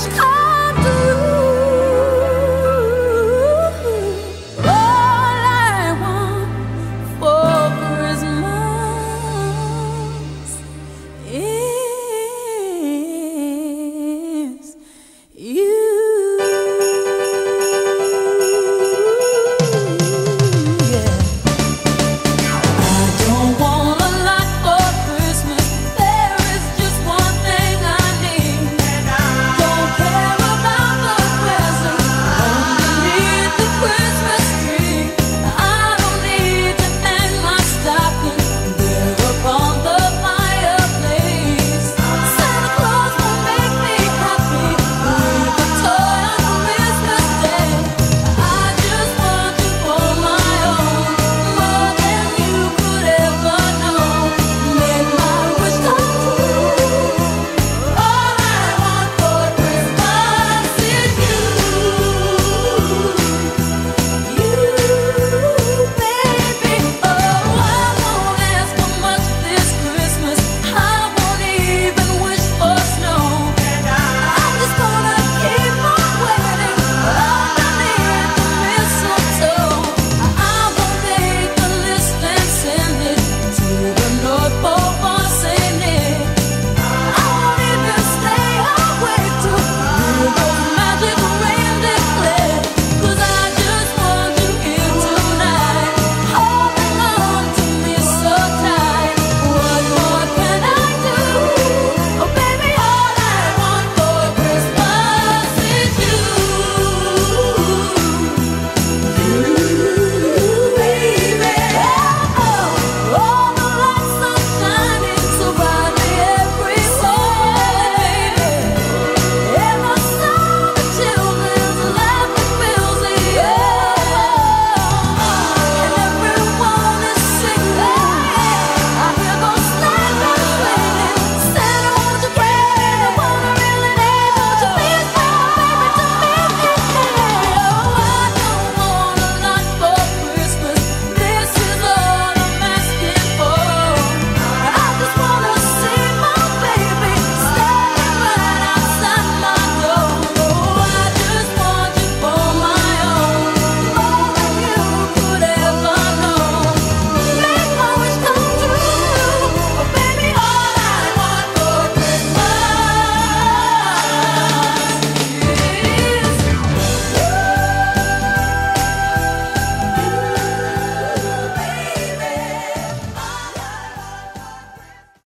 oh